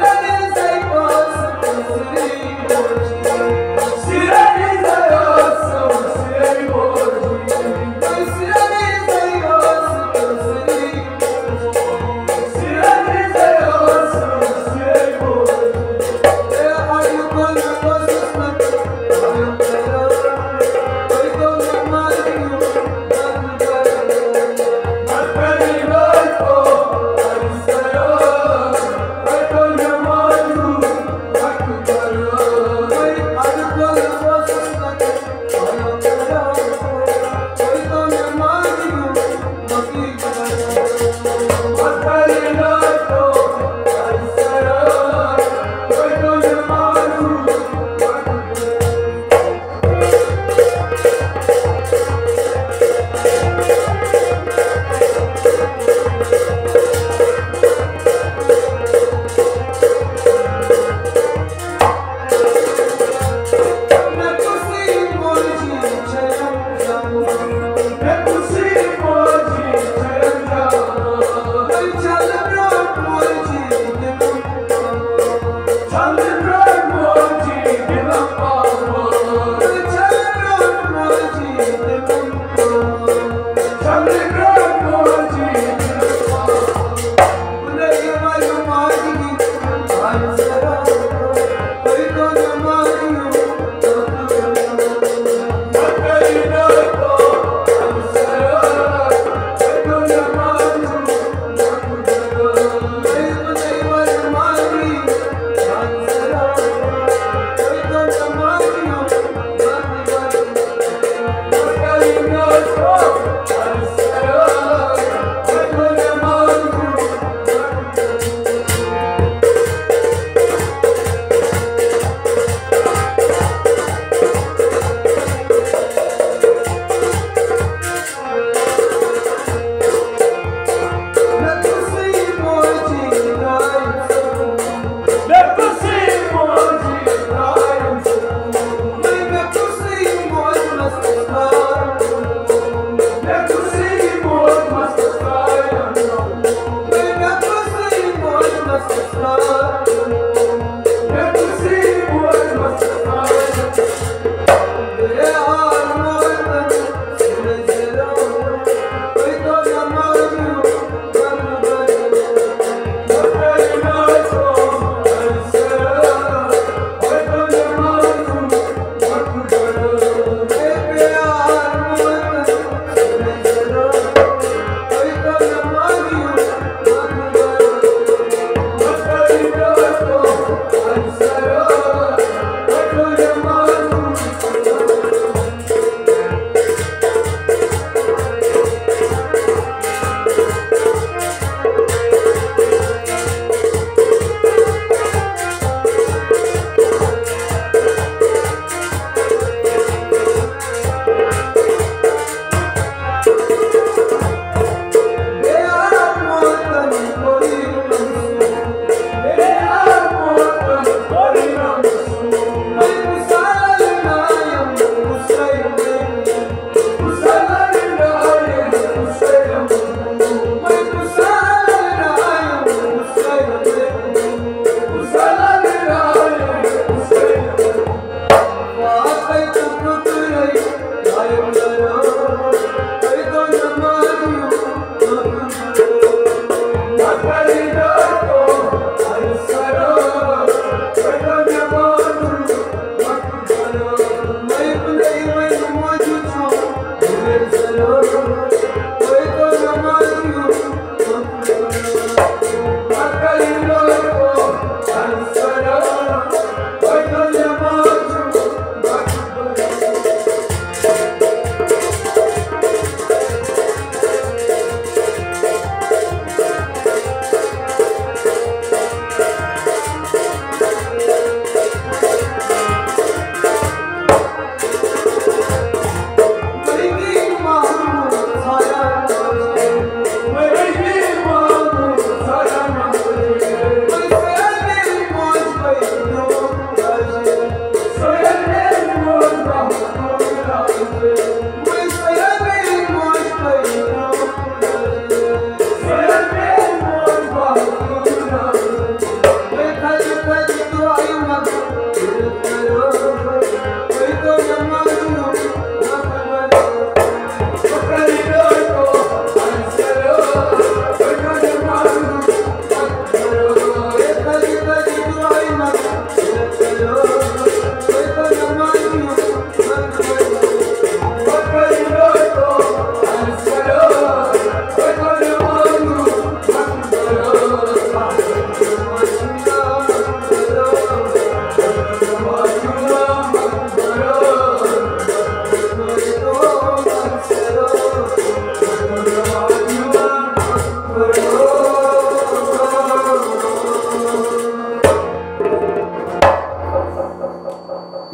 Thank you. Hallelujah. Oh! 있어요. One.